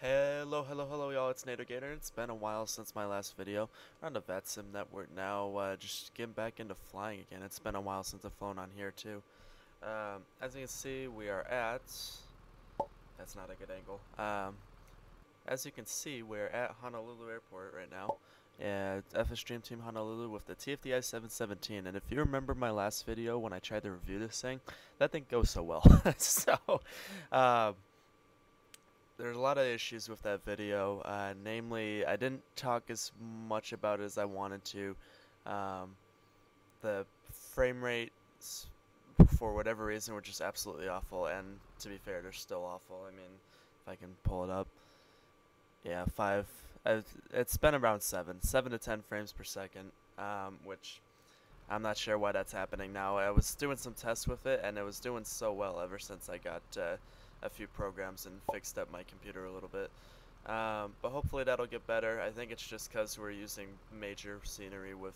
Hello, hello, hello, y'all. It's NaterGator. It's been a while since my last video. We're on the VATSIM network now, uh, just getting back into flying again. It's been a while since I've flown on here, too. Um, as you can see, we are at... That's not a good angle. Um, as you can see, we're at Honolulu Airport right now. Yeah, FS Dream Team Honolulu with the TFDI 717. And if you remember my last video when I tried to review this thing, that didn't go so well. so, um, there's a lot of issues with that video. Uh, namely, I didn't talk as much about it as I wanted to. Um, the frame rates, for whatever reason, were just absolutely awful. And to be fair, they're still awful. I mean, if I can pull it up. Yeah, five. Uh, it's been around seven, seven to ten frames per second, um, which I'm not sure why that's happening now. I was doing some tests with it, and it was doing so well ever since I got uh, a few programs and fixed up my computer a little bit. Um, but hopefully that'll get better. I think it's just because we're using major scenery with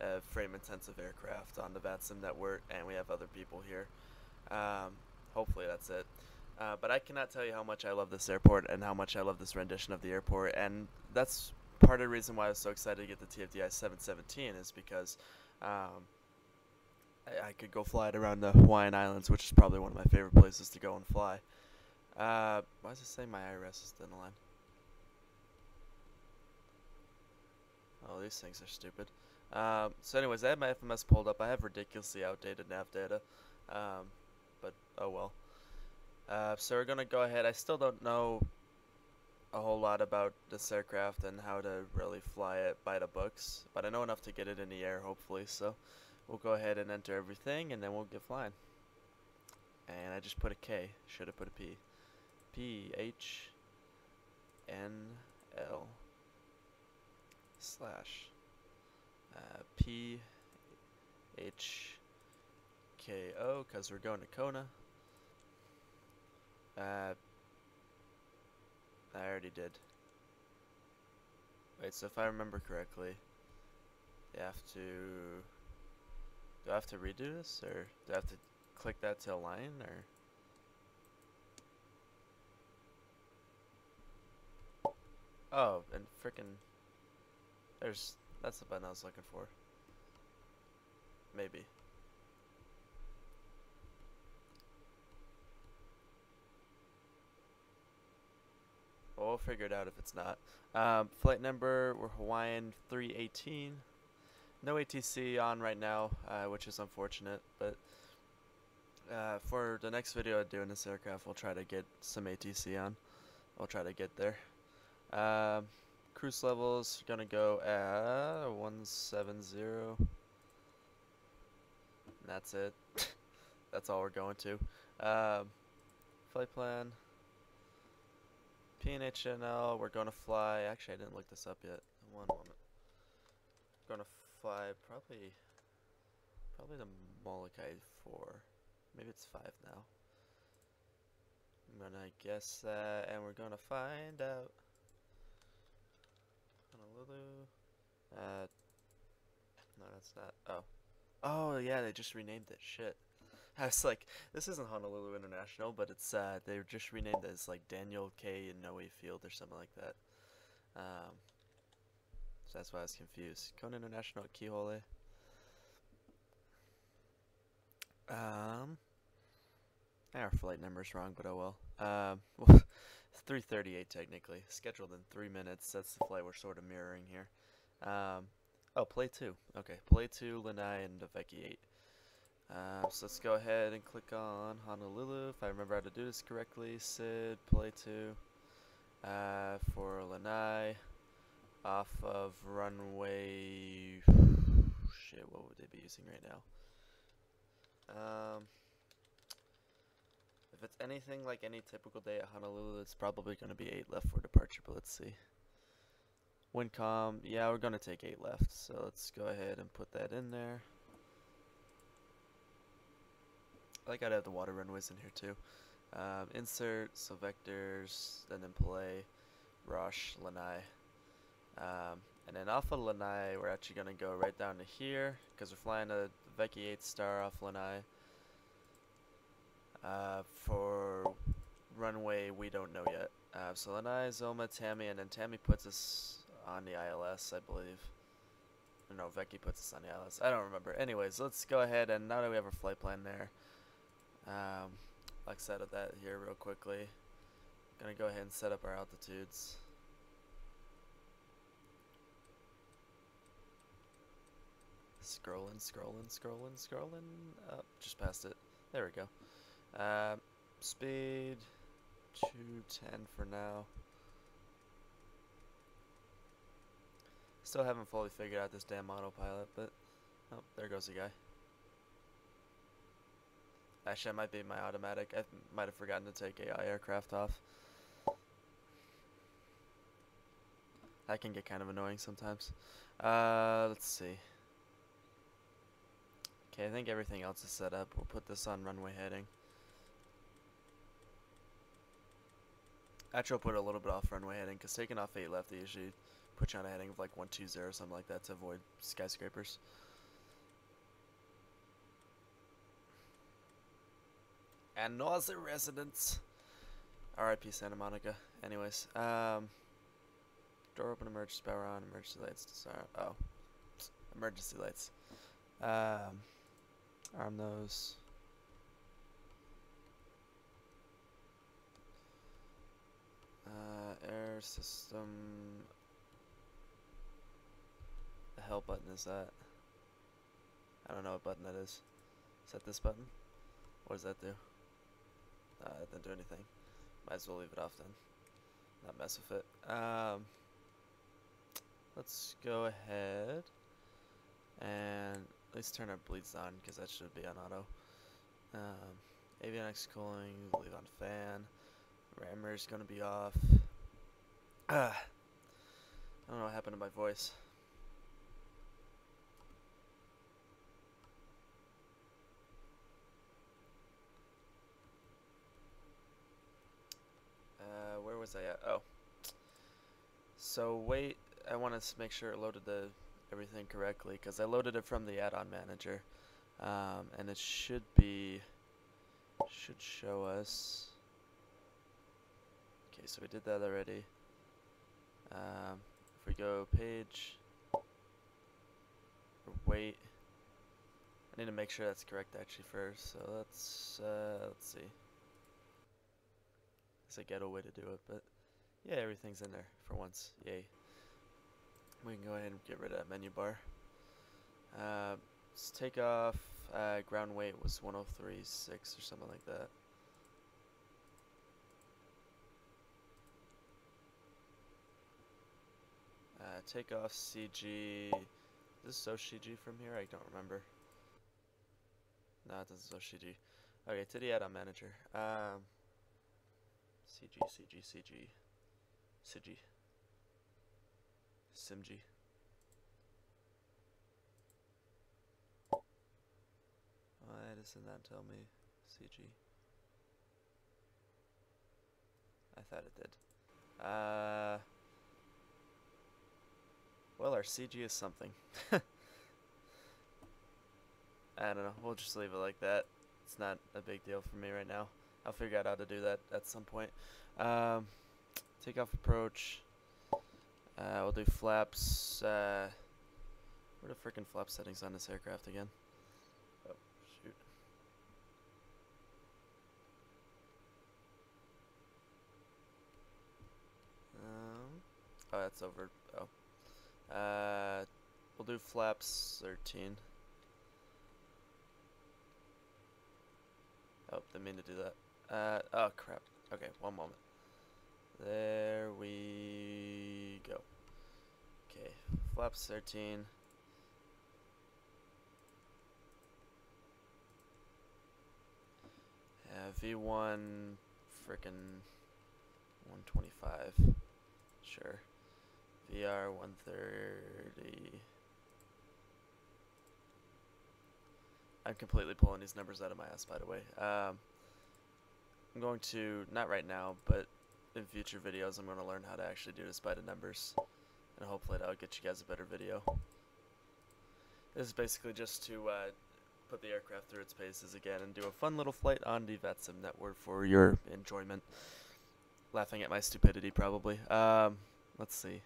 a frame-intensive aircraft on the VATSIM network, and we have other people here. Um, hopefully that's it. Uh, but I cannot tell you how much I love this airport and how much I love this rendition of the airport, and that's part of the reason why I was so excited to get the TFDI 717 is because um, I, I, could go fly it around the Hawaiian Islands, which is probably one of my favorite places to go and fly. Uh, why does it say my IRS is in the line? Oh, these things are stupid. Um, so anyways, I have my FMS pulled up. I have ridiculously outdated nav data. Um, but, oh well. Uh, so we're going to go ahead. I still don't know a whole lot about this aircraft and how to really fly it by the books. But I know enough to get it in the air, hopefully. So we'll go ahead and enter everything, and then we'll get flying. And I just put a K. Should have put a P. P H N L slash uh, P H K O because we're going to Kona. Uh, I already did. Wait, so if I remember correctly, you have to. Do I have to redo this, or do I have to click that to align, or? Oh, and frickin' there's that's the button I was looking for. Maybe. Well, we'll figure it out if it's not. Um, flight number, we're Hawaiian 318. No ATC on right now, uh, which is unfortunate, but uh, for the next video I do in this aircraft, we'll try to get some ATC on. We'll try to get there. Um, cruise levels gonna go at 170. that's it. that's all we're going to. Um, flight plan. PNHNL, we're to fly. Actually, I didn't look this up yet. One moment. To fly probably, probably the Molokai 4. Maybe it's 5 now. I'm gonna guess that, and we're gonna find out. Honolulu. Uh, no, that's not. Oh. Oh, yeah, they just renamed it. Shit. I was like, this isn't Honolulu International, but it's uh, they just renamed as like Daniel K. Inouye Field or something like that. Um, so that's why I was confused. Kona International at Keahole. Um, our flight number's wrong, but oh well. Um, well, 3:38 technically, scheduled in three minutes. That's the flight we're sort of mirroring here. Um, oh, play two. Okay, play two, Lanai and Veki 8. Um, so let's go ahead and click on Honolulu. If I remember how to do this correctly, Sid, play two. Uh, for Lanai, off of runway. Shit, what would they be using right now? Um, if it's anything like any typical day at Honolulu, it's probably going to be 8 left for departure, but let's see. Windcom, yeah, we're going to take 8 left, so let's go ahead and put that in there. I gotta have the water runways in here too. Um, insert, so vectors, and then play, rush, lanai. Um, and then off of lanai, we're actually gonna go right down to here, because we're flying a Veki 8 star off lanai. Uh, for runway we don't know yet. Uh, so Lanai, Zoma, Tammy, and then Tammy puts us on the ILS, I believe. No, Veki puts us on the ILS. I don't remember. Anyways, let's go ahead and now that we have our flight plan there, um, like set up that here real quickly. Gonna go ahead and set up our altitudes. Scrolling, scrolling, scrolling, scrolling. Up, just past it. There we go. Uh, speed 210 for now. Still haven't fully figured out this damn autopilot, but oh, there goes the guy. Actually, that might be my automatic. I might have forgotten to take AI aircraft off. That can get kind of annoying sometimes. Uh, let's see. Okay, I think everything else is set up. We'll put this on runway heading. Actually, I'll put a little bit off runway heading, because taking off 8 left, they usually put you on a heading of like 120 or something like that to avoid skyscrapers. And Nausea residents. RIP Santa Monica. Anyways, um, door open, emergency power on, emergency lights. Sorry. Oh, emergency lights. Um, arm those. Uh, air system. The hell button is that? I don't know what button that is. Is that this button? What does that do? Uh, it didn't do anything. Might as well leave it off then. Not mess with it. Um, let's go ahead and at least turn our bleeds on because that should be on auto. Um, avionics cooling, leave on fan. Rammer's gonna be off. Ah, I don't know what happened to my voice. Uh, where was I at? Oh. So wait, I want to make sure it loaded the everything correctly because I loaded it from the add-on manager, um, and it should be should show us. Okay, so we did that already. Um, if we go page, wait, I need to make sure that's correct actually first. So let's uh, let's see. It's a ghetto way to do it, but yeah, everything's in there for once. Yay. We can go ahead and get rid of that menu bar. Uh, let's take off. Uh, ground weight was 103.6 or something like that. Uh, take off CG. Is this CG from here? I don't remember. No, it doesn't CG. Okay, to the add-on manager. Um, CG, CG, CG. CG. SimG. Why doesn't that tell me CG? I thought it did. Uh, well, our CG is something. I don't know. We'll just leave it like that. It's not a big deal for me right now. I'll figure out how to do that at some point. Um, take off approach. Uh, we'll do flaps. Uh, what are the freaking flap settings on this aircraft again? Oh, shoot. Um, oh, that's over. Uh, we'll do flaps 13. Oh, didn't mean to do that. Uh, oh crap. Okay, one moment. There we go. Okay, flaps 13. Uh, V1 frickin' 125. Sure. VR 130. I'm completely pulling these numbers out of my ass, by the way. Um, I'm going to, not right now, but in future videos, I'm going to learn how to actually do this by the numbers. And hopefully that'll get you guys a better video. This is basically just to uh, put the aircraft through its paces again and do a fun little flight on the VATSIM network for your enjoyment. Laughing at my stupidity, probably. Um, let's see.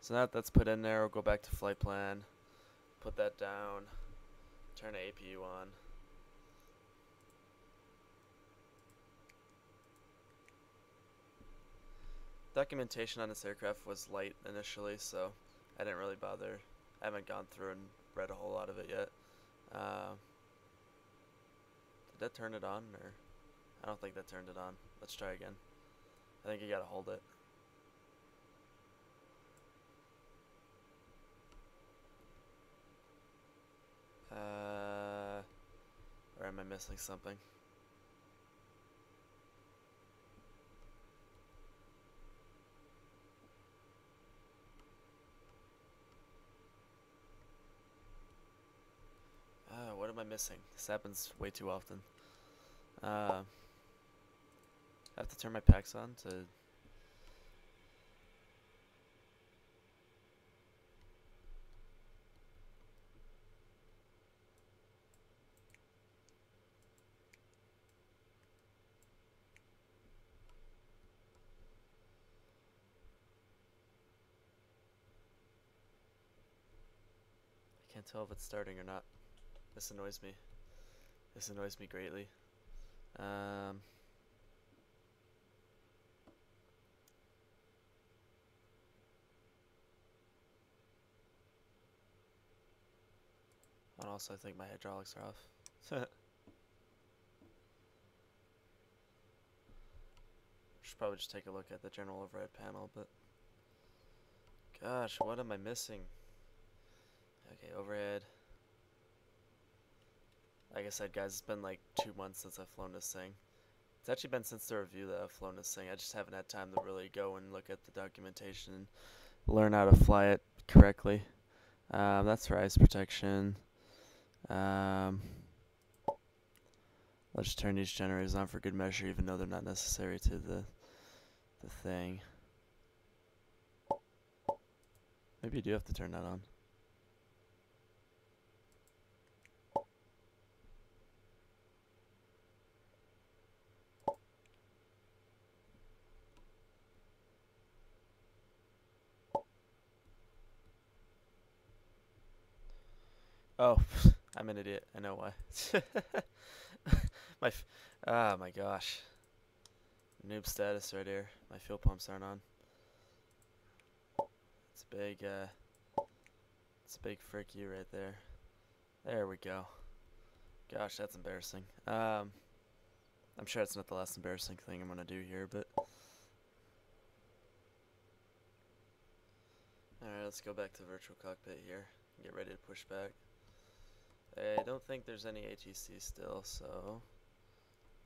So now that that's put in there, we'll go back to flight plan, put that down, turn APU on. Documentation on this aircraft was light initially, so I didn't really bother. I haven't gone through and read a whole lot of it yet. Uh, did that turn it on, or I don't think that turned it on. Let's try again. I think you gotta hold it. Uh, or am I missing something? Uh, what am I missing? This happens way too often. Uh, I have to turn my packs on to. I can't tell if it's starting or not. This annoys me. This annoys me greatly. Um, and also, I think my hydraulics are off. Should probably just take a look at the general overhead panel, but gosh, what am I missing? Okay, overhead. Like I said, guys, it's been like two months since I've flown this thing. It's actually been since the review that I've flown this thing. I just haven't had time to really go and look at the documentation and learn how to fly it correctly. Um, that's for ice protection. Um, let's just turn these generators on for good measure, even though they're not necessary to the the thing. Maybe you do have to turn that on. Oh, I'm an idiot. I know why. my, ah, my gosh. Noob status right here. My fuel pumps aren't on. It's a big, uh, it's a big frick you right there. There we go. Gosh, that's embarrassing. Um, I'm sure it's not the last embarrassing thing I'm gonna do here, but. Alright, let's go back to virtual cockpit here. Get ready to push back. I don't think there's any ATC still, so...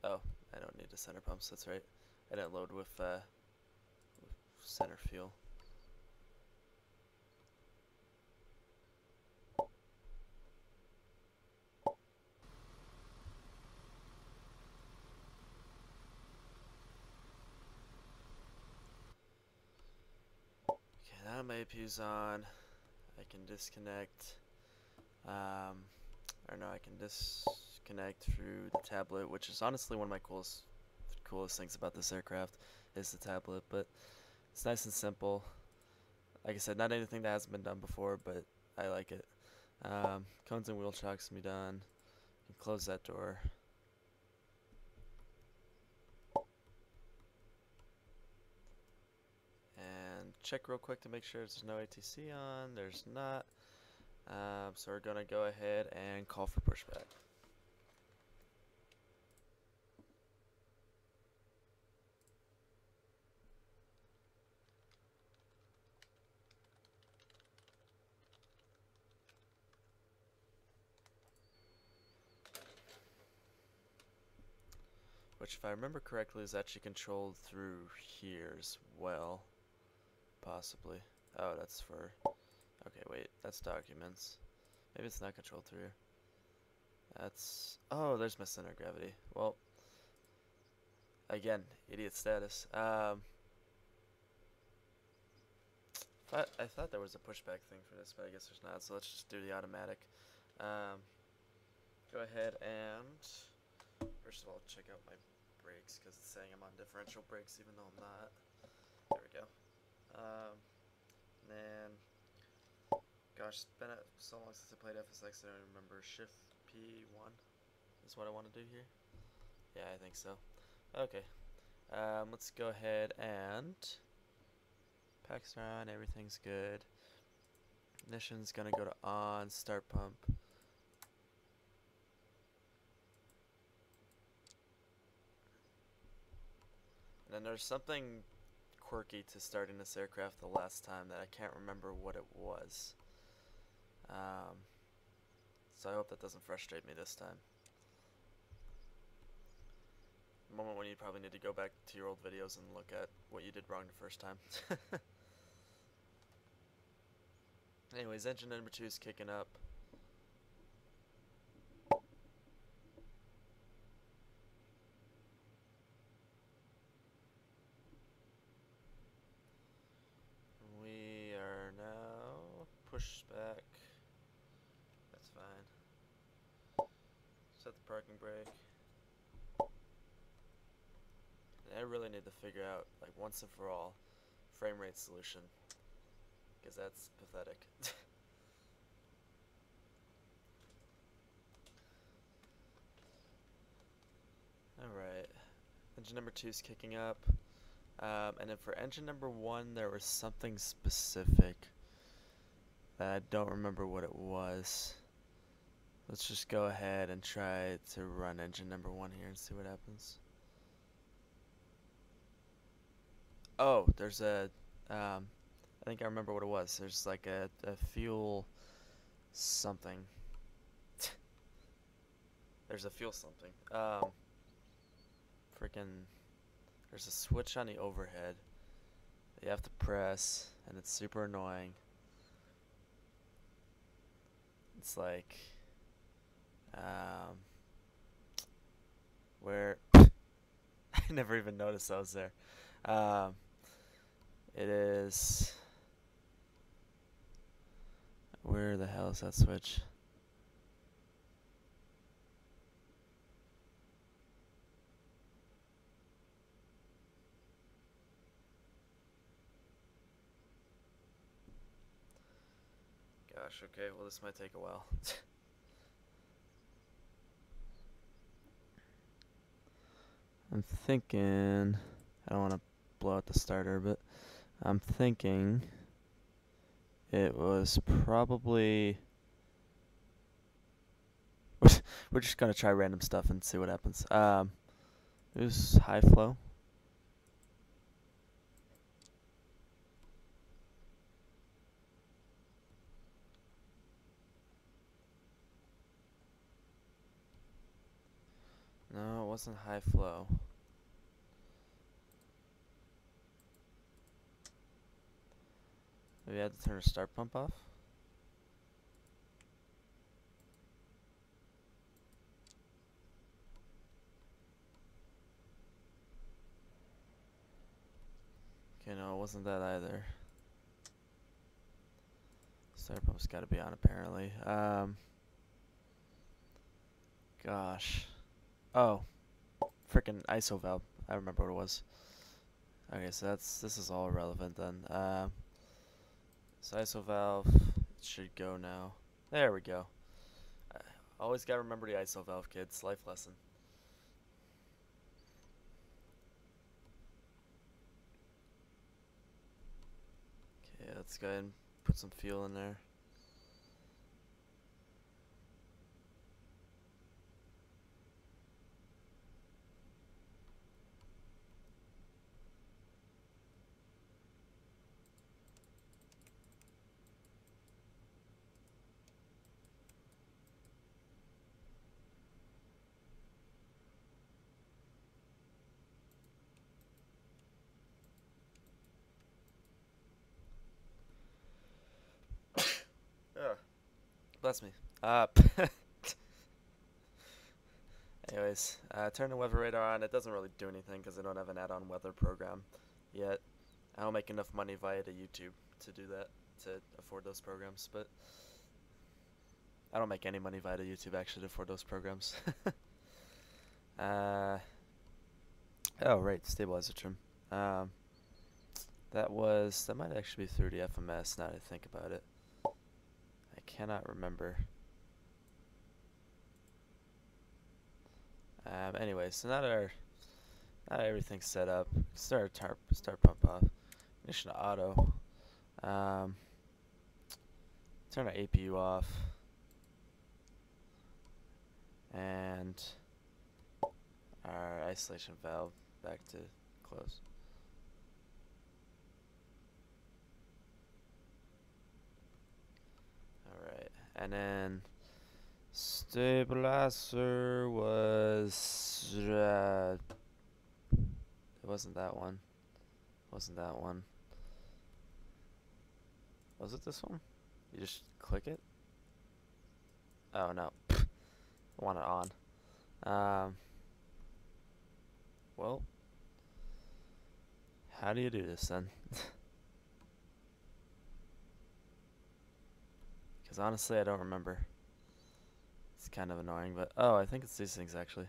Oh, I don't need the center pumps, that's right. I didn't load with, uh, with center fuel. Okay, now my APU's on. I can disconnect. Um, or no, I can disconnect through the tablet, which is honestly one of my coolest coolest things about this aircraft is the tablet. But it's nice and simple. Like I said, not anything that hasn't been done before, but I like it. Um, cones and wheel chocks can be done. Can close that door. And check real quick to make sure there's no ATC on. There's not. Um, so we're going to go ahead and call for pushback. Which, if I remember correctly, is actually controlled through here as well. Possibly. Oh, that's for... Okay, wait, that's documents. Maybe it's not controlled through. That's... Oh, there's my center of gravity. Well, again, idiot status. Um, thought, I thought there was a pushback thing for this, but I guess there's not, so let's just do the automatic. Um, go ahead and first of all check out my brakes because it's saying I'm on differential brakes even though I'm not. There we go. Um, then, gosh, it's been so long since I played FSX I don't remember. Shift P1 is what I want to do here. Yeah, I think so. Okay. Um, let's go ahead and packs on, everything's good. Ignition's gonna go to on, start pump. And then there's something quirky to starting this aircraft the last time that I can't remember what it was. Um, so I hope that doesn't frustrate me this time. Moment when you probably need to go back to your old videos and look at what you did wrong the first time. Anyways, engine number two is kicking up. We are now pushed back. That's fine. Set the parking brake. And I really need to figure out, like once and for all, frame rate solution. Because that's pathetic. Alright. Engine number two is kicking up. Um, and then for engine number one, there was something specific. That I don't remember what it was. Let's just go ahead and try to run engine number one here and see what happens. Oh, there's a, um, I think I remember what it was. There's like a, a fuel something. there's a fuel something. Um, freaking, there's a switch on the overhead that you have to press, and it's super annoying. It's like, um, where I never even noticed I was there. Um, it is. Where the hell is that switch? Gosh, okay, well this might take a while. I'm thinking, I don't want to blow out the starter, but I'm thinking it was probably, we're just going to try random stuff and see what happens. Um, it was high flow. No, it wasn't high flow. Maybe I had to turn the start pump off? Okay, no, it wasn't that either. Start pump's gotta be on apparently. Um, gosh. Oh, freaking ISO valve. I remember what it was. Okay, so that's this is all relevant then. Um, so ISO valve should go now. There we go. Uh, always gotta remember the ISO valve, kids. Life lesson. Okay, let's go ahead and put some fuel in there. Bless me. Uh, anyways, uh, turn the weather radar on. It doesn't really do anything because I don't have an add-on weather program yet. I don't make enough money via the YouTube to do that, to afford those programs, but I don't make any money via the YouTube actually to afford those programs. uh, oh right, stabilizer trim. Um, that was that might actually be through the FMS. Now that I think about it, cannot remember. Um, anyway, so now that our now that everything's set up, start tarp, start pump off, ignition auto. Um, turn our APU off. And our isolation valve back to close. Alright, and then stabilizer was uh, it wasn't that one. Wasn't that one. Was it this one? You just click it? Oh no. I want it on. Um, well, how do you do this then? Because honestly, I don't remember. It's kind of annoying, but oh, I think it's these things actually.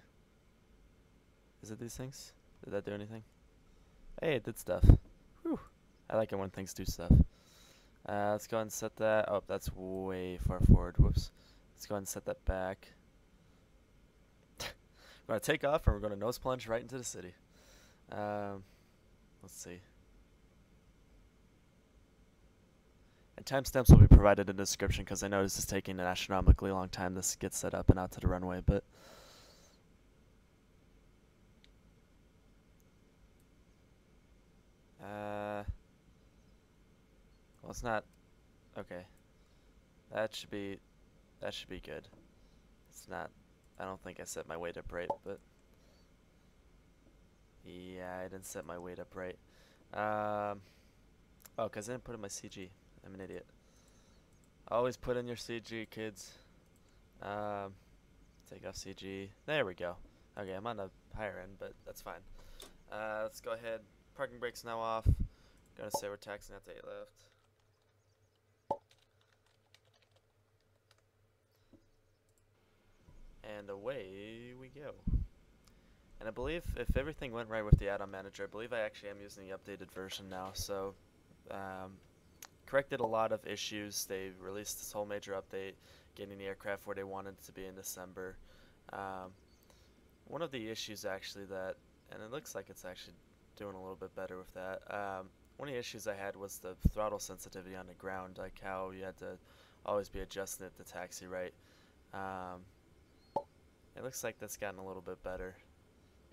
Is it these things? Did that do anything? Hey, it did stuff. Whew. I like it when things do stuff. Uh, let's go ahead and set that. Oh, that's way far forward. Whoops. Let's go ahead and set that back. we're going to take off and we're going to nose plunge right into the city. Um, let's see. And timestamps will be provided in the description because I know this is taking an astronomically long time to get set up and out to the runway, but... Uh... Well, it's not... Okay. That should be... That should be good. It's not... I don't think I set my weight up right, but... Yeah, I didn't set my weight up right. Um... Oh, because I didn't put in my CG. I'm an idiot. Always put in your CG, kids. Um, take off CG. There we go. Okay, I'm on the higher end, but that's fine. Uh, let's go ahead. Parking brakes now off. Gonna say we're taxing at the 8 left. And away we go. And I believe if everything went right with the add-on manager, I believe I actually am using the updated version now. So, um, corrected a lot of issues. They released this whole major update, getting the aircraft where they wanted to be in December. Um, one of the issues actually that, and it looks like it's actually doing a little bit better with that. Um, one of the issues I had was the throttle sensitivity on the ground, like how you had to always be adjusting it to taxi right. Um, it looks like that's gotten a little bit better.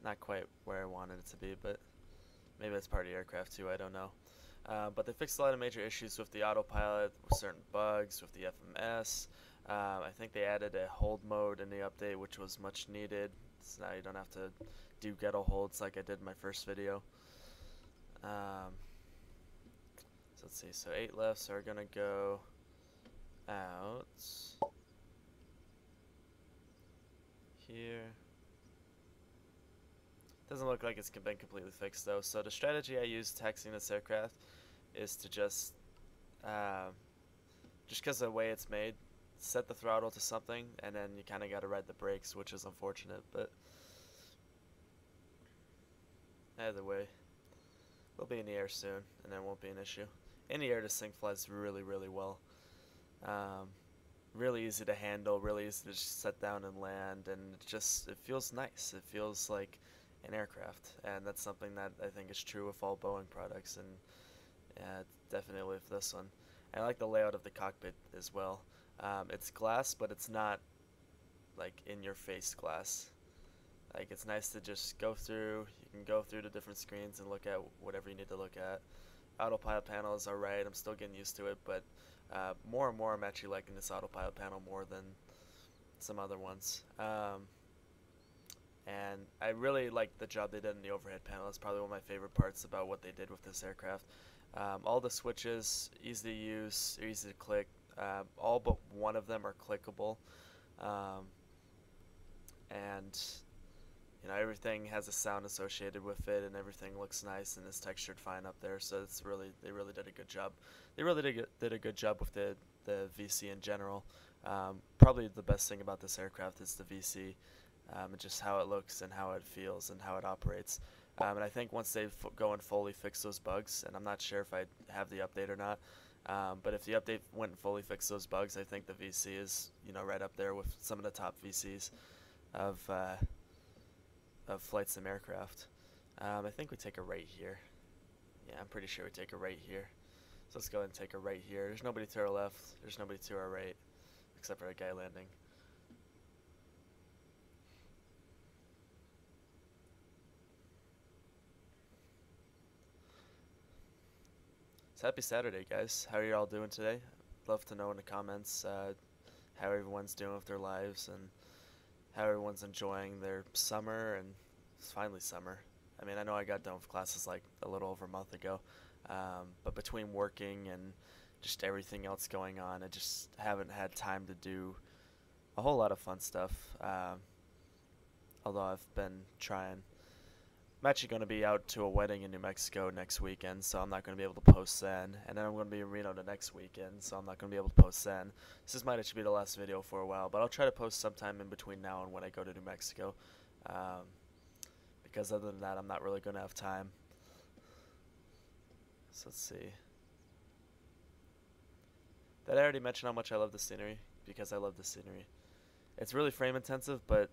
Not quite where I wanted it to be, but maybe that's part of the aircraft too, I don't know. Uh, but they fixed a lot of major issues with the autopilot, with certain bugs, with the FMS. Uh, I think they added a hold mode in the update, which was much needed. So now you don't have to do ghetto holds like I did in my first video. Um, so let's see, so 8 lefts are going to go out here. Doesn't look like it's been completely fixed though. So the strategy I use taxing this aircraft is to just, uh, just because of the way it's made, set the throttle to something, and then you kind of got to ride the brakes, which is unfortunate, but either way, we'll be in the air soon, and there won't be an issue. In the air, this thing flies really, really well. Um, really easy to handle, really easy to just set down and land, and it just it feels nice. It feels like an aircraft, and that's something that I think is true with all Boeing products, and definitely with this one. I like the layout of the cockpit as well. Um, it's glass, but it's not like in-your-face glass. Like it's nice to just go through. You can go through the different screens and look at whatever you need to look at. Autopilot panel is alright. I'm still getting used to it, but uh, more and more I'm actually liking this autopilot panel more than some other ones. Um, and I really like the job they did in the overhead panel. It's probably one of my favorite parts about what they did with this aircraft. Um, all the switches, easy to use, easy to click. Uh, all but one of them are clickable, um, and you know everything has a sound associated with it, and everything looks nice and is textured fine up there. So it's really they really did a good job. They really did, did a good job with the the VC in general. Um, probably the best thing about this aircraft is the VC, um, and just how it looks and how it feels and how it operates. Um, and I think once they go and fully fix those bugs, and I'm not sure if I have the update or not, um, but if the update went and fully fixed those bugs, I think the VC is you know right up there with some of the top VCs of uh, of flight sim aircraft. Um, I think we take a right here. Yeah, I'm pretty sure we take a right here. So let's go ahead and take a right here. There's nobody to our left. There's nobody to our right, except for a guy landing. Happy Saturday, guys. How are you all doing today? Love to know in the comments uh, how everyone's doing with their lives and how everyone's enjoying their summer and it's finally summer. I mean, I know I got done with classes like a little over a month ago, um, but between working and just everything else going on, I just haven't had time to do a whole lot of fun stuff. Um, although I've been trying. I'm actually going to be out to a wedding in New Mexico next weekend, so I'm not going to be able to post then. And then I'm going to be in Reno the next weekend, so I'm not going to be able to post then. This might actually be the last video for a while, but I'll try to post sometime in between now and when I go to New Mexico. Um, because other than that, I'm not really going to have time. So let's see. Did I already mention how much I love the scenery? Because I love the scenery. It's really frame intensive, but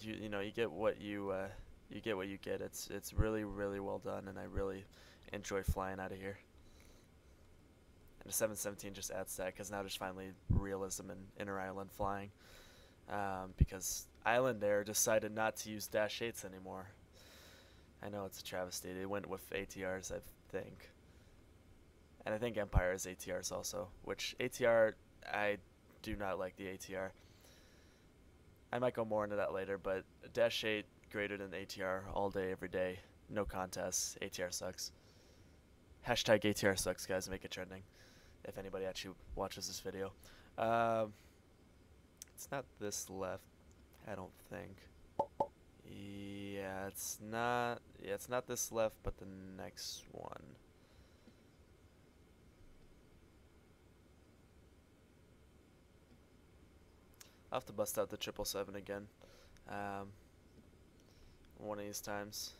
you you know you get what you uh, you get what you get. It's it's really really well done, and I really enjoy flying out of here. And the 717 just adds that because now there's finally realism in inner island flying. Um, because Island Air decided not to use Dash 8s anymore. I know it's a travesty. They went with ATRs, I think. And I think Empire is ATRs also, which ATR, I do not like the ATR. I might go more into that later, but Dash 8 greater than ATR all day, every day. No contests. ATR sucks. Hashtag ATR sucks, guys. Make it trending. If anybody actually watches this video. Um, it's not this left. I don't think. Yeah, it's not. Yeah, it's not this left, but the next one. I'll have to bust out the triple seven again. Um, one of these times.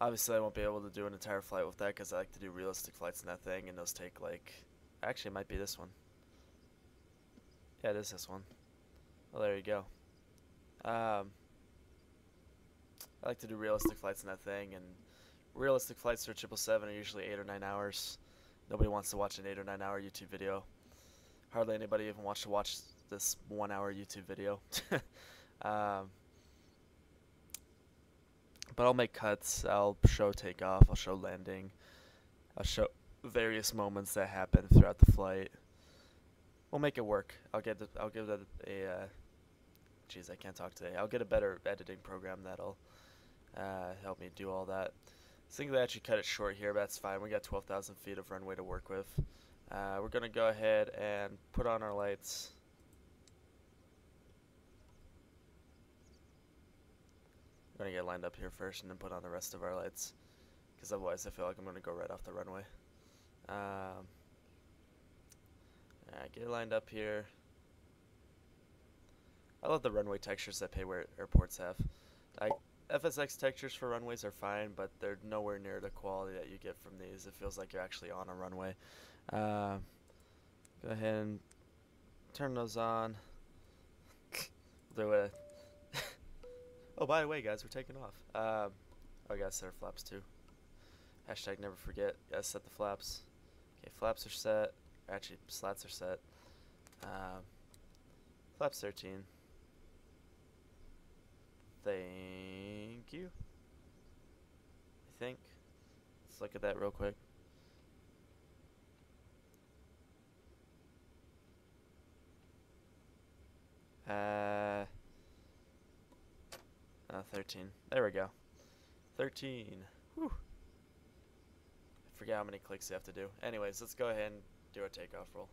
Obviously, I won't be able to do an entire flight with that because I like to do realistic flights in that thing, and those take like. Actually, it might be this one. Yeah, it is this one. Well, there you go. Um, I like to do realistic flights in that thing, and realistic flights for 777 are usually 8 or 9 hours. Nobody wants to watch an 8 or 9 hour YouTube video. Hardly anybody even wants to watch this 1 hour YouTube video. um, but I'll make cuts, I'll show takeoff, I'll show landing, I'll show various moments that happen throughout the flight. We'll make it work. I'll get the, I'll give that a, uh, I can't talk today. I'll get a better editing program that'll uh, help me do all that. I think they actually cut it short here, but that's fine. We got 12,000 feet of runway to work with. Uh, we're going to go ahead and put on our lights. To get lined up here first and then put on the rest of our lights. Because otherwise I feel like I'm to go right off the runway. Um, get lined up here. I love the runway textures that Payware airports have. Like FSX textures for runways are fine, but they're nowhere near the quality that you get from these. It feels like you're actually on a runway. Uh, go ahead and turn those on. Do it. Oh, by the way, guys, we're taking off. Um, oh, I gotta set our flaps too. Hashtag never forget. Gotta set the flaps. Okay, flaps are set. Actually, slats are set. Um, flaps 13. Thank you. I think. Let's look at that real quick. Uh, uh, 13. There we go. 13. Whew. I forget how many clicks you have to do. Anyways, let's go ahead and do a takeoff roll.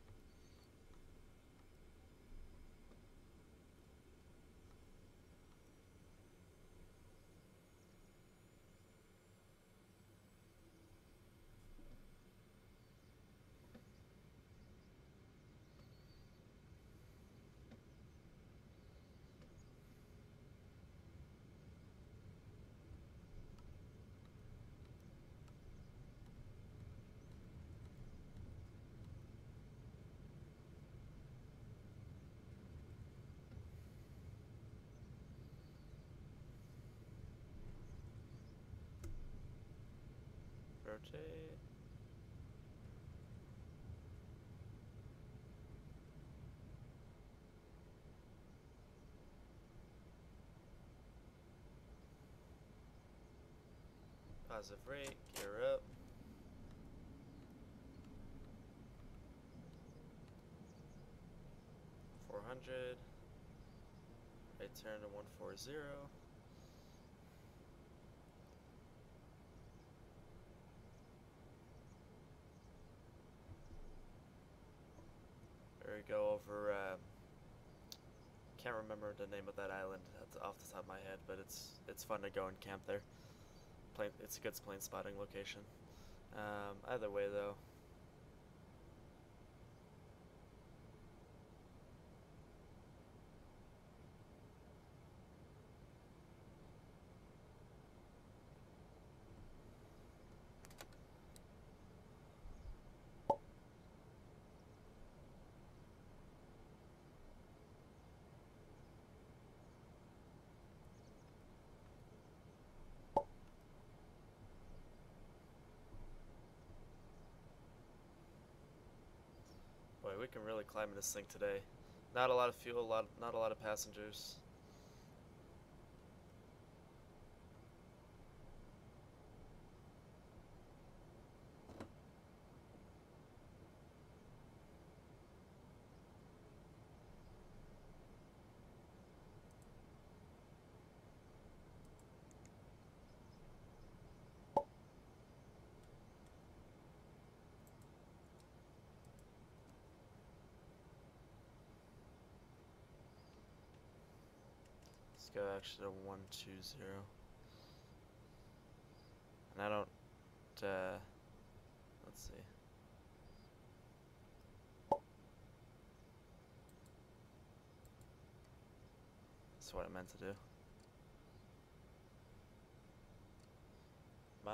Rotate. Positive rate, gear up. Four hundred. Right turn to one four zero. Go over. Um, can't remember the name of that island off the top of my head, but it's it's fun to go and camp there. It's a good plane spotting location. Um, either way, though. We can really climb in this thing today. Not a lot of fuel, a lot, not a lot of passengers. Go actually to one two zero. And I don't. Uh, let's see. That's what I meant to do. My.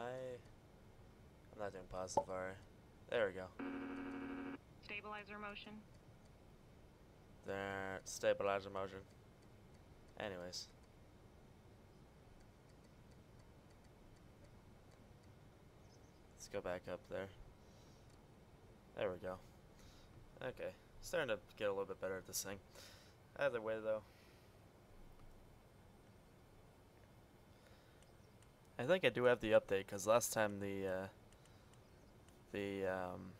I'm not doing positive R. There we go. Stabilizer motion. There. Stabilizer motion. Anyways. Let's go back up there. There we go. Okay. Starting to get a little bit better at this thing. Either way, though. I think I do have the update, because last time the, uh, the, um,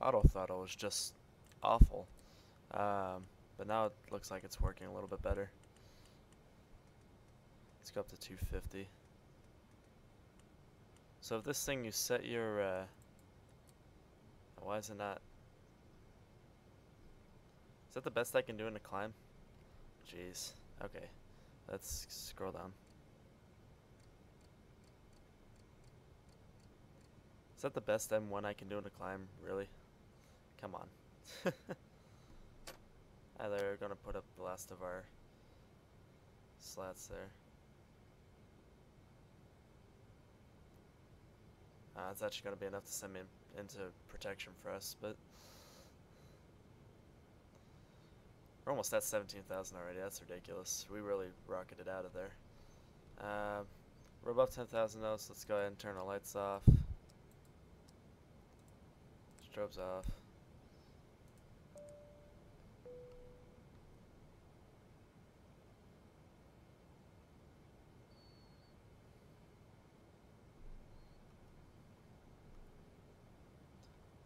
auto throttle was just awful. Um, but now it looks like it's working a little bit better. Let's go up to 250. So if this thing you set your, uh, why is it not? Is that the best I can do in a climb? Jeez. Okay. Let's scroll down. Is that the best N1 I can do in a climb? Really? Come on. Either gonna put up the last of our slats there. Uh, it's actually gonna be enough to send me into protection for us, but we're almost at 17,000 already. That's ridiculous. We really rocketed out of there. Uh, we're above 10,000 though, so let's go ahead and turn the lights off. Strobes off.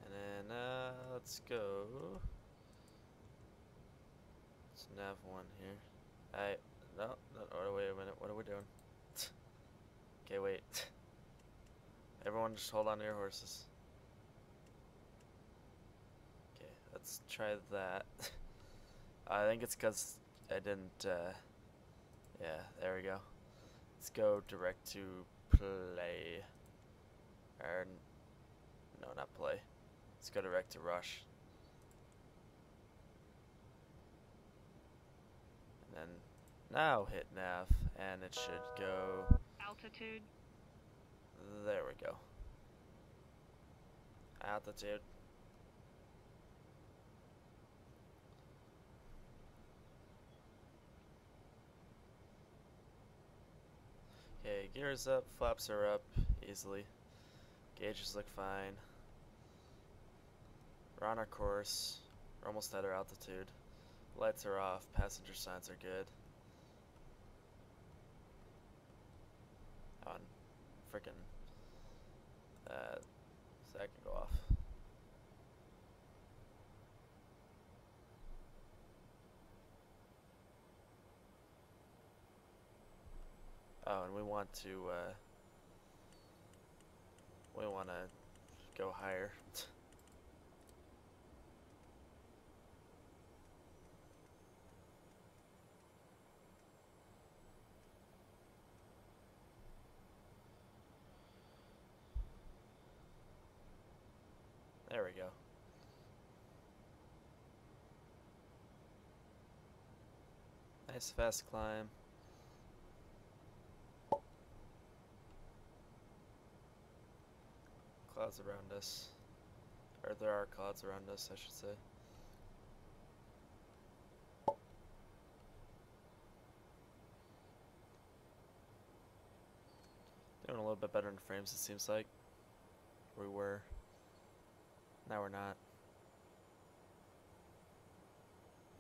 And then uh, let's go. Let's nav one here. I no, no, oh, wait a minute. What are we doing? okay, wait. Everyone, just hold on to your horses. Okay, let's try that. I think it's because I didn't. Uh, yeah, there we go. Let's go direct to play. Or no, not play. Let's go direct to rush. And then now hit nav, and it should go. Altitude. There we go. Altitude. Okay, gears up, flaps are up, easily. Gauges look fine. We're on our course. We're almost at our altitude. Lights are off. Passenger signs are good. On freaking uh, so that can go off. Oh, and we want to, uh, we want to go higher. There we go. Nice fast climb. Clouds around us. Or there are clouds around us, I should say. Doing a little bit better in frames, it seems like. We were. Now we're not.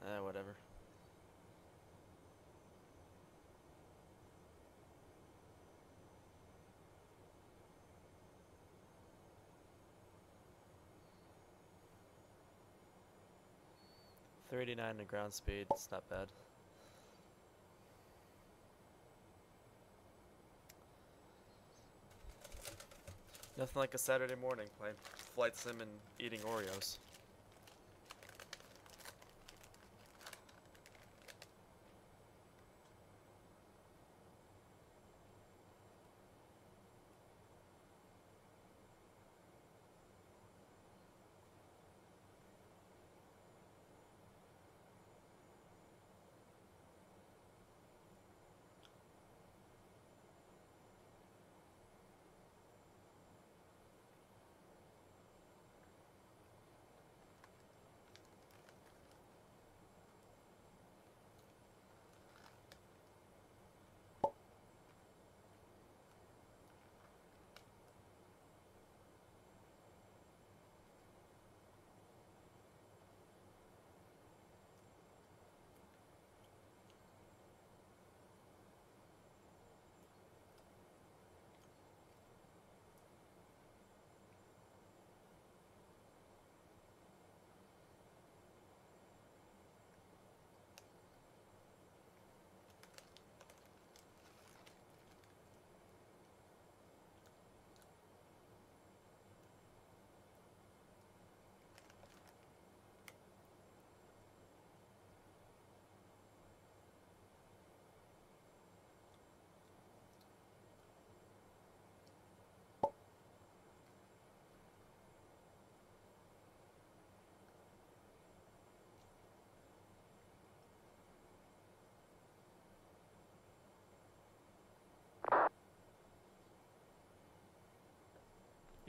Eh, whatever. Thirty nine to ground speed, it's not bad. Nothing like a Saturday morning playing flight sim and eating Oreos.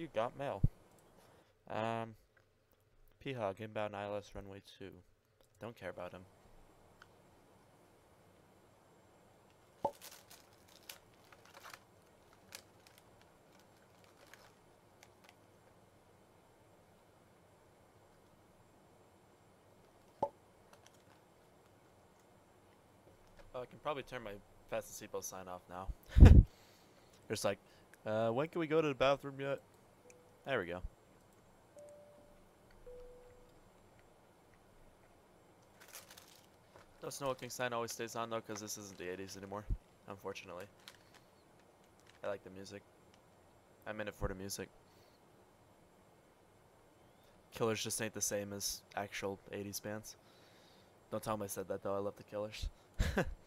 You got mail. Um, P-Hog, inbound ILS runway 2. Don't care about him. Oh, I can probably turn my fasten seatbelt sign off now. Just like, uh, when can we go to the bathroom yet? There we go. No smoking sign always stays on though, because this isn't the 80s anymore, unfortunately. I like the music. I'm in it for the music. Killers just ain't the same as actual 80s bands. Don't tell them I said that though, I love the Killers.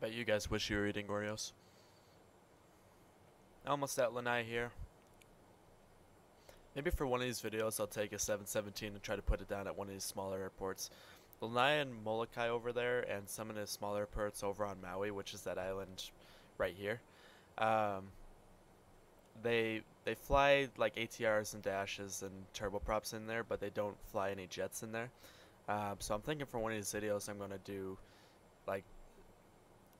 Bet you guys wish you were eating Oreos. Almost at Lanai here. Maybe for one of these videos I'll take a 717 and try to put it down at one of these smaller airports. Lanai and Molokai over there and some of the smaller airports over on Maui, which is that island right here. Um, they they fly like ATRs and dashes and turboprops in there, but they don't fly any jets in there. Um, so I'm thinking for one of these videos I'm gonna do like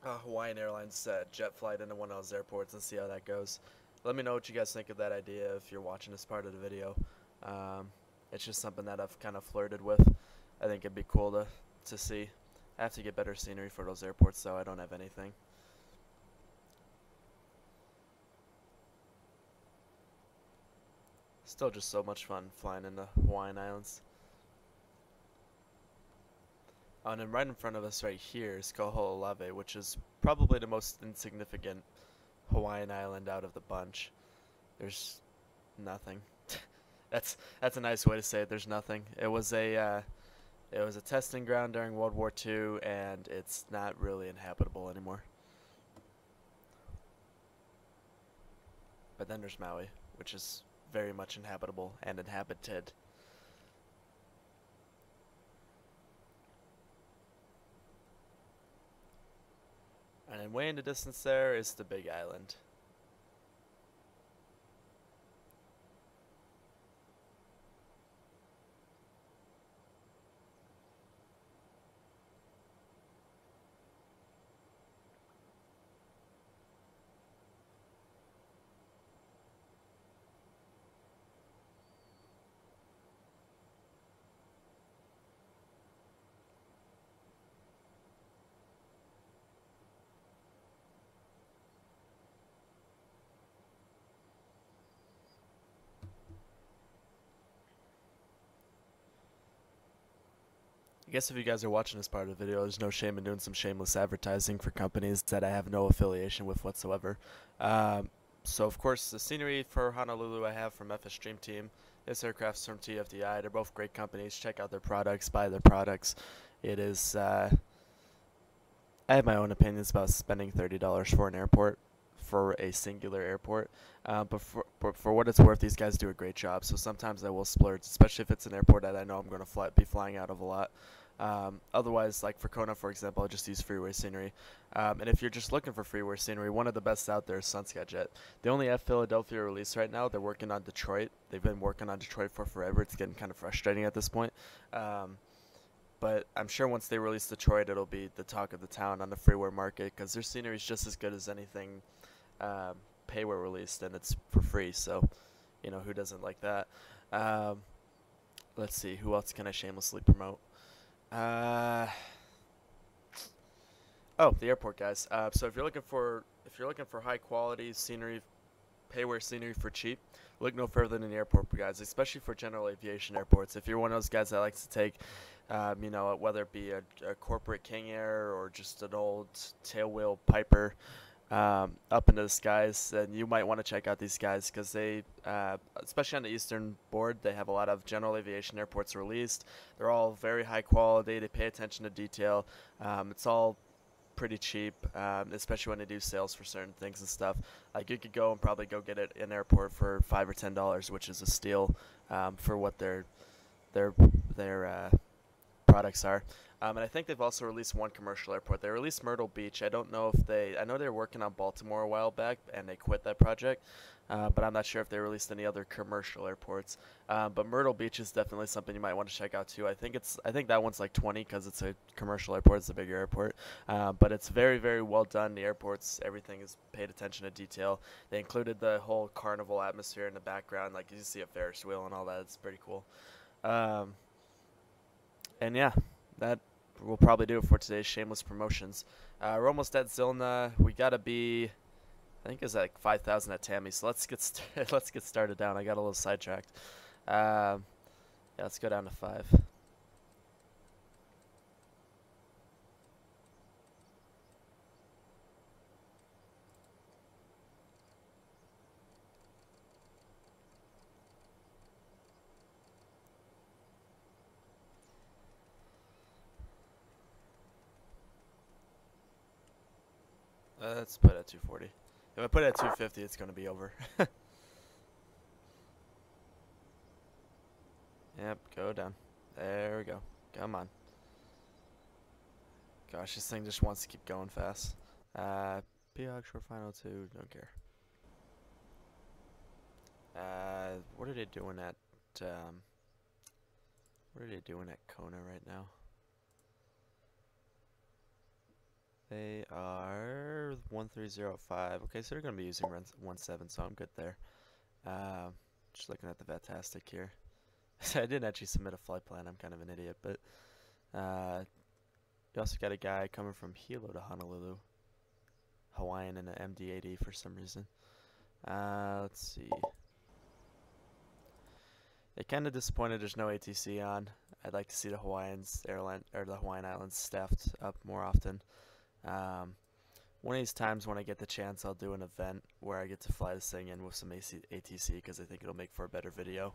a Hawaiian Airlines uh, jet flight into one of those airports and see how that goes. Let me know what you guys think of that idea if you're watching this part of the video. Um, it's just something that I've kind of flirted with. I think it'd be cool to, to see. I have to get better scenery for those airports though. I don't have anything. Still just so much fun flying in the Hawaiian Islands. And then right in front of us right here is Kaho'olawe, which is probably the most insignificant Hawaiian island out of the bunch. There's nothing. that's that's a nice way to say it. There's nothing. It was a uh, it was a testing ground during World War II, and it's not really inhabitable anymore. But then there's Maui, which is very much inhabitable and inhabited. And way in the distance there is the big island. I guess if you guys are watching this part of the video, there's no shame in doing some shameless advertising for companies that I have no affiliation with whatsoever. Um, so, of course, the scenery for Honolulu I have from FS Dream Team. This aircraft's from TFDI. They're both great companies. Check out their products, buy their products. It is. Uh, I have my own opinions about spending $30 for an airport, for a singular airport. Uh, but, for, for what it's worth, these guys do a great job. So sometimes I will splurge, especially if it's an airport that I know I'm going to fly, be flying out of a lot. Um, otherwise, like for Kona, for example, I just use freeware scenery. Um, and if you're just looking for freeware scenery, one of the best out there is Sunsky Jet. They only have Philadelphia released right now. They're working on Detroit. They've been working on Detroit for forever. It's getting kind of frustrating at this point. Um, but I'm sure once they release Detroit, it'll be the talk of the town on the freeware market because their scenery is just as good as anything um, payware released, and it's for free. So, you know, who doesn't like that? Um, let's see, who else can I shamelessly promote? Uh, oh, the airport guys. Uh, so if you're looking for if you're looking for high quality scenery, payware scenery for cheap, look no further than the airport guys, especially for general aviation airports. If you're one of those guys that likes to take, um, you know, whether it be a, a corporate King Air or just an old tailwheel Piper um, up into the skies, and you might want to check out these guys because they, uh, especially on the eastern board, they have a lot of general aviation airports released. They're all very high quality. They pay attention to detail. Um, it's all pretty cheap, um, especially when they do sales for certain things and stuff. Like you could go and probably go get it in airport for five or ten dollars, which is a steal um, for what their their their uh, products are. Um, and I think they've also released one commercial airport. They released Myrtle Beach. I don't know if they. I know they were working on Baltimore a while back, and they quit that project. Uh, but I'm not sure if they released any other commercial airports. Uh, but Myrtle Beach is definitely something you might want to check out too. I think it's. I think that one's like 20 because it's a commercial airport. It's a bigger airport. Uh, but it's very, very well done. The airports, everything is paid attention to detail. They included the whole carnival atmosphere in the background, like you see a Ferris wheel and all that. It's pretty cool. Um, and yeah, that will probably do it for today's shameless promotions. Uh, we're almost at Zilna. We gotta be, I think it's like 5,000 at Tammy. So let's get st- let's get started down. I got a little sidetracked. Uh, yeah, let's go down to five. Let's put it at 240. If I put it at 250, it's going to be over. yep, go down. There we go. Come on. Gosh, this thing just wants to keep going fast. Uh, P short final two, don't care. Uh, what are they doing at, um, what are they doing at Kona right now? They are 1305. Okay, so they're going to be using 17, so I'm good there. Uh, just looking at the Vattastic here. I didn't actually submit a flight plan. I'm kind of an idiot, but uh, you also got a guy coming from Hilo to Honolulu. Hawaiian in an MD-80 for some reason. Uh, let's see. It kind of disappointed there's no ATC on. I'd like to see the Hawaiians airline or the Hawaiian Islands staffed up more often. Um, one of these times when I get the chance, I'll do an event where I get to fly this thing in with some AC ATC because I think it'll make for a better video.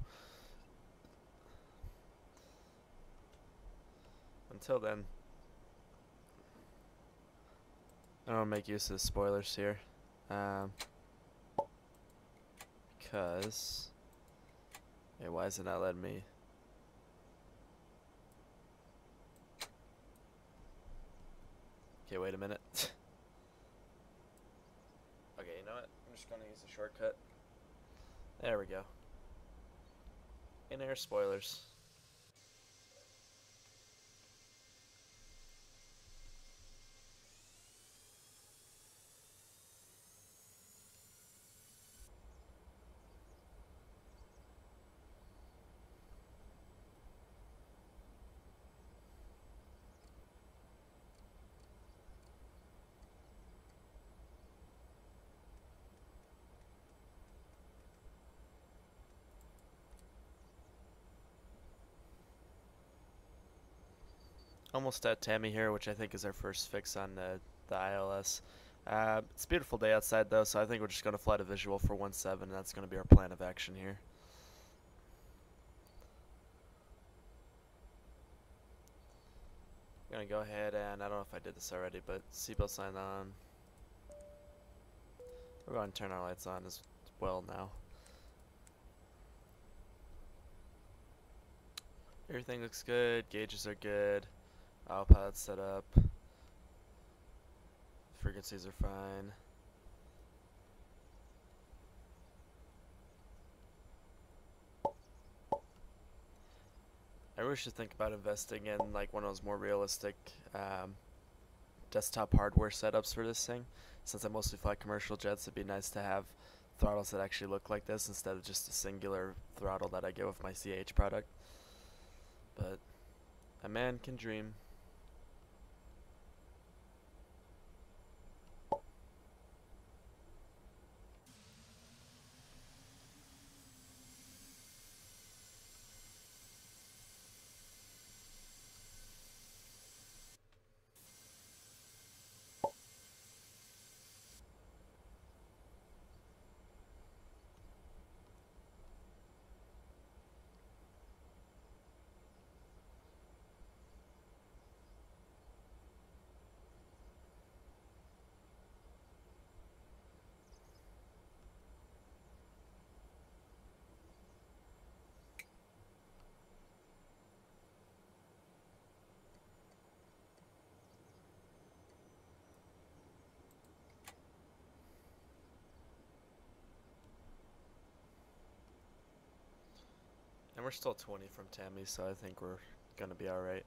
Until then, I don't make use of the spoilers here. Um, because... Hey, why is it not letting me... Okay, wait a minute. okay, you know what? I'm just gonna use a shortcut. There we go. In-air spoilers. Almost at Tammy here, which I think is our first fix on the, the ILS. Uh, it's a beautiful day outside though, so I think we're just going to fly to visual for 1-7, and that's going to be our plan of action here. I'm going to go ahead and, I don't know if I did this already, but seatbelt sign on. We're going to turn our lights on as well now. Everything looks good, gauges are good. Autopilot set up. Frequencies are fine. I really should think about investing in like one of those more realistic um, desktop hardware setups for this thing. Since I mostly fly commercial jets, it'd be nice to have throttles that actually look like this instead of just a singular throttle that I get with my CH product. But a man can dream. And we're still 20 from Tammy, so I think we're going to be alright.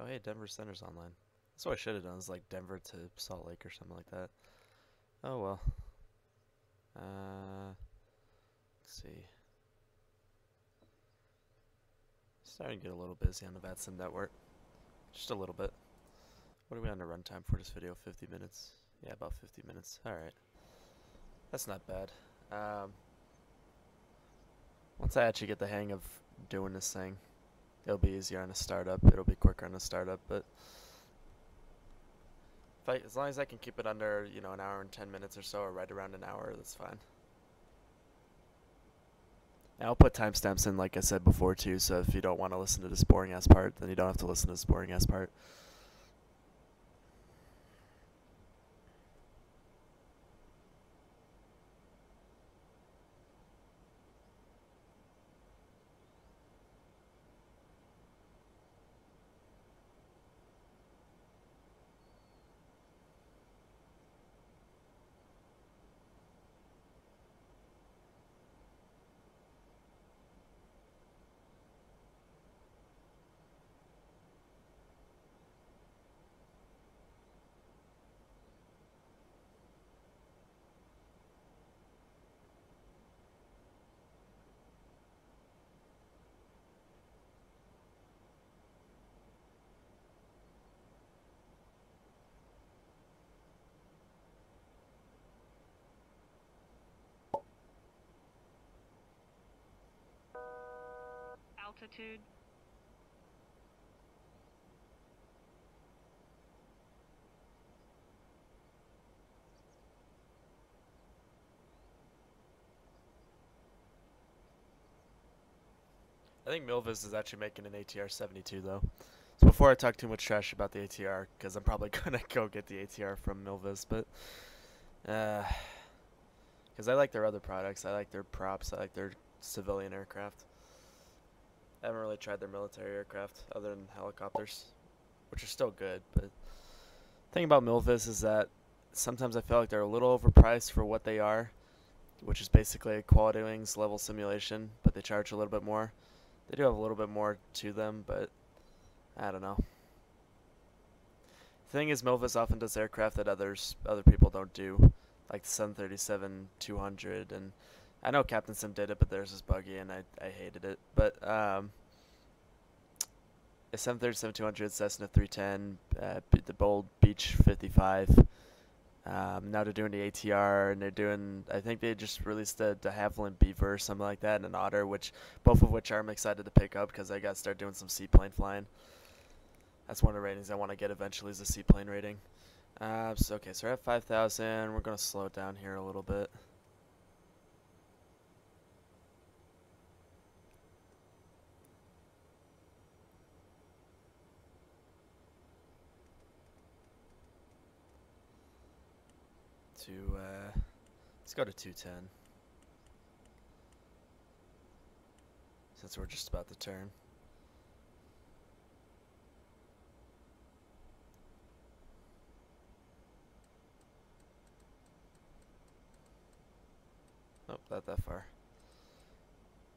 Oh hey, Denver Center's online. That's what I should have done, is like Denver to Salt Lake or something like that. Oh well. Uh, let's see. Starting to get a little busy on the VATSIM network. Just a little bit. What are we on the runtime for this video? 50 minutes? Yeah, about 50 minutes. Alright. That's not bad. Um, once I actually get the hang of doing this thing, it'll be easier on a startup. It'll be quicker on a startup, but I, as long as I can keep it under, you know, an hour and 10 minutes or so, or right around an hour, that's fine. I'll put timestamps in, like I said before, too, so if you don't want to listen to this boring ass part, then you don't have to listen to this boring ass part. Altitude. I think Milviz is actually making an ATR 72 though. So before I talk too much trash about the ATR, because I'm probably gonna go get the ATR from Milviz, but uh, because I like their other products, I like their props, I like their civilian aircraft. I haven't really tried their military aircraft other than helicopters, which are still good. But the thing about Milviz is that sometimes I feel like they're a little overpriced for what they are, which is basically a QualityWings level simulation, but they charge a little bit more. They do have a little bit more to them, but I don't know. The thing is, Milviz often does aircraft that others other people don't do, like the 737-200, and I know Captain Sim did it, but theirs was buggy, and I I hated it. But um, the 737-200, Cessna 310, uh, the Bold Beech 55. Um, now they're doing the ATR, and they're doing. I think they just released the de Havilland Beaver or something like that, and an Otter, which both of which I'm excited to pick up because I got to start doing some seaplane flying. That's one of the ratings I want to get eventually is a seaplane rating. Uh, so okay, so we're at 5,000. We're gonna slow it down here a little bit. To uh, let's go to 210. Since we're just about to turn. Nope, not that far.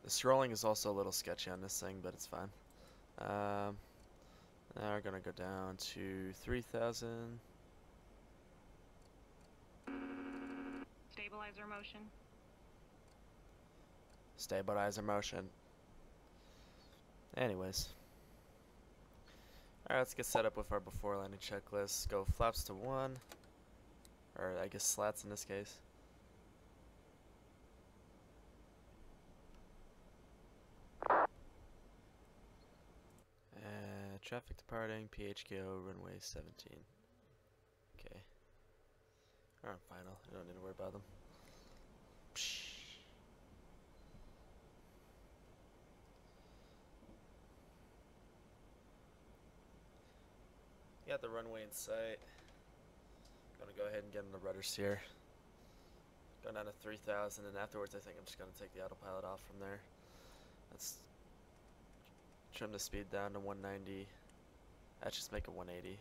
The scrolling is also a little sketchy on this thing, but it's fine. Um, now we're gonna go down to 3,000. Stabilizer motion. Stabilizer motion. Anyways. Alright, let's get set up with our before landing checklist. Go flaps to 1. Or I guess slats in this case. Uh, traffic departing, PHKO, runway 17. Okay. We're final. I don't need to worry about them. Got the runway in sight. Gonna go ahead and get in the rudder steer. Going down to 3,000, and afterwards, I think I'm just gonna take the autopilot off from there. Let's trim the speed down to 190. Let's just make it 180.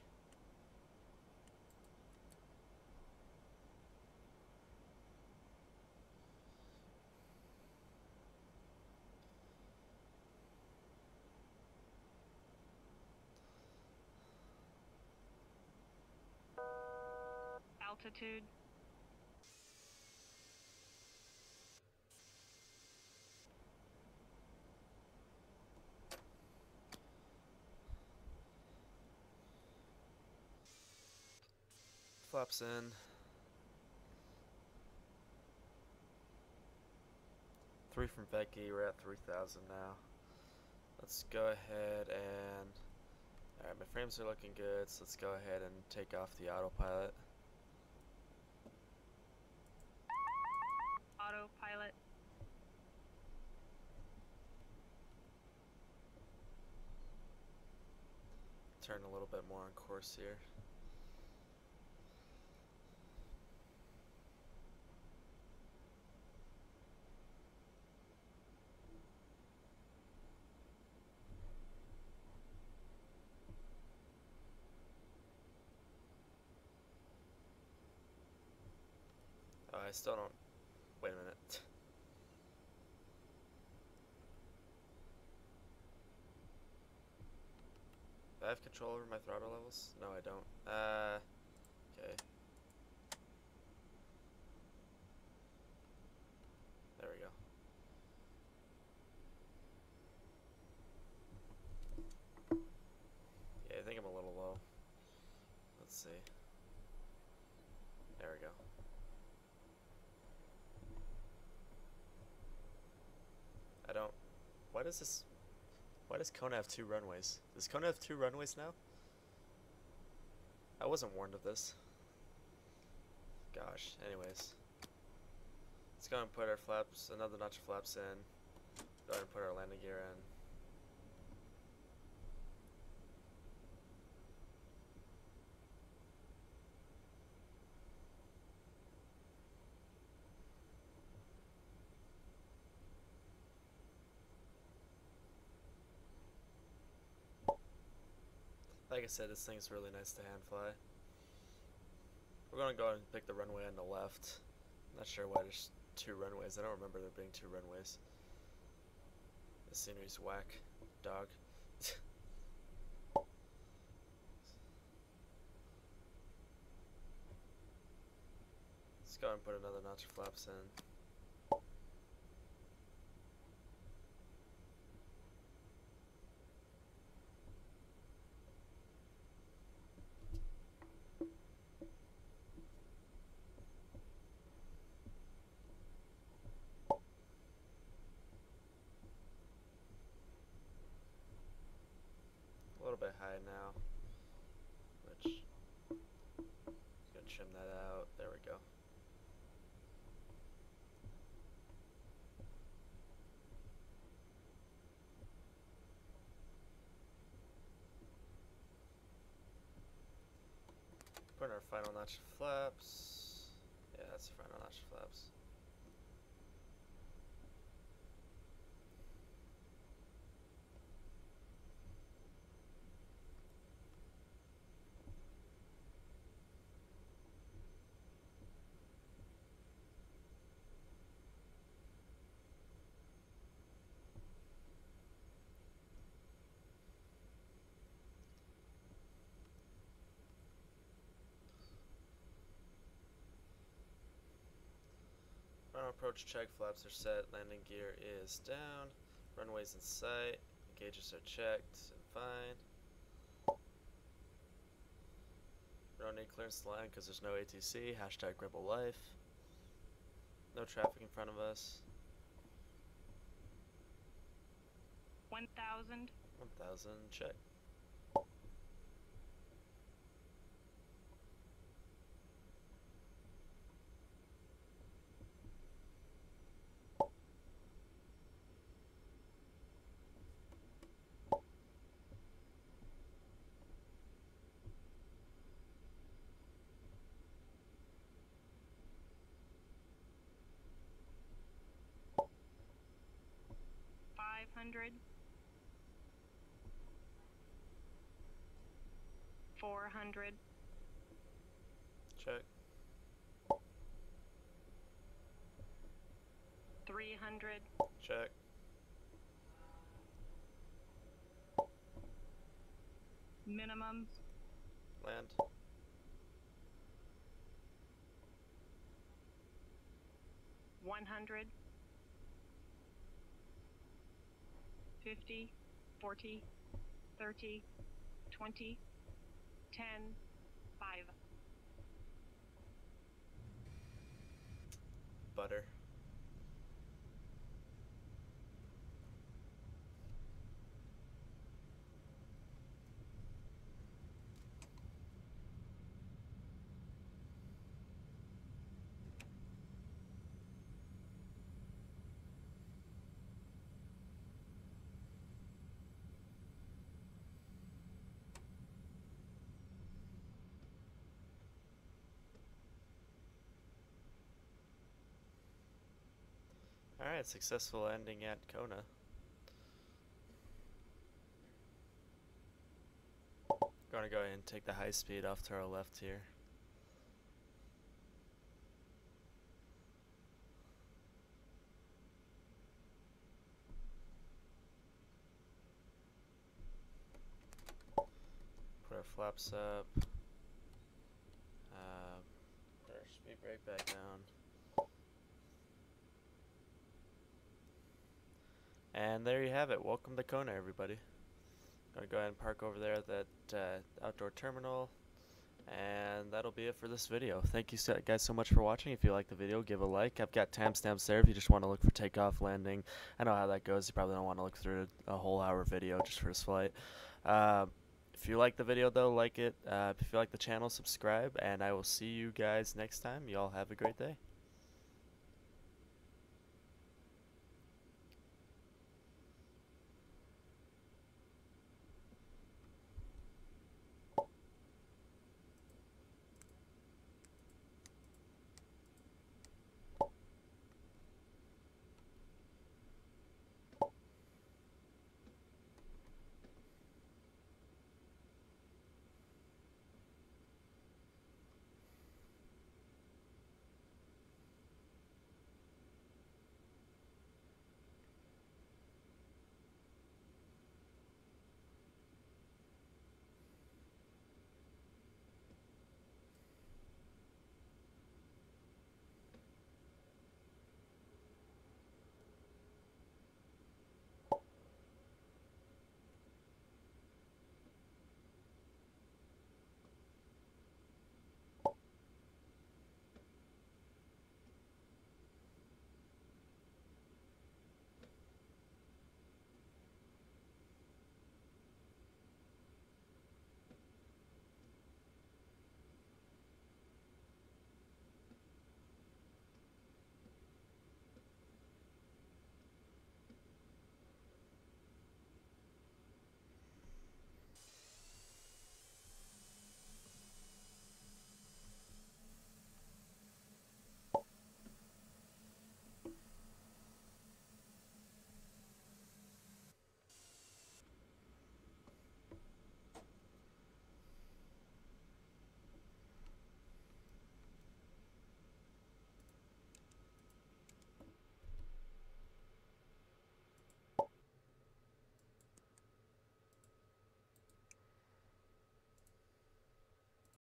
Altitude. Flaps in. Three from Becky, we're at 3,000 now. Let's go ahead and. Alright, my frames are looking good, so let's go ahead and take off the autopilot. Autopilot. Turn a little bit more on course here. Oh, I still don't. Wait a minute. I have control over my throttle levels? No, I don't. Uh, okay. There we go. Yeah, I think I'm a little low. Let's see. There we go. I don't. Why does this? Why does Kona have two runways? Does Kona have two runways now? I wasn't warned of this. Gosh. Anyways, let's go and put our flaps, another notch of flaps in. Go ahead and put our landing gear in. Like I said, this thing's really nice to hand fly. We're gonna go ahead and pick the runway on the left. Not sure why there's two runways. I don't remember there being two runways. The scenery's whack, dog. Let's go and put another notch of flaps in. A little bit high now, which gonna trim that out. There we go. Put our final notch flaps. Yeah, that's the final notch flaps. Final approach check, flaps are set, landing gear is down, runways in sight, gauges are checked and fine. Don't need clearance to land because there's no ATC, hashtag Rebel Life. No traffic in front of us. 1000. 1000, check. Five hundred. Four hundred. Check. Three hundred. Check. Minimum. Land. One hundred. Fifty. Forty. Thirty. Twenty. Ten. Five. Butter. Alright, successful ending at Kona. Gonna go ahead and take the high speed off to our left here. Put our flaps up. Uh, put our speed brake back down. And there you have it. Welcome to Kona, everybody. Gonna go ahead and park over there at that uh, outdoor terminal. And that'll be it for this video. Thank you guys so much for watching. If you like the video, give a like. I've got timestamps there if you just want to look for takeoff, landing. I know how that goes. You probably don't want to look through a whole hour video just for this flight. Uh, if you like the video, though, like it. Uh, if you like the channel, subscribe. And I will see you guys next time. Y'all have a great day.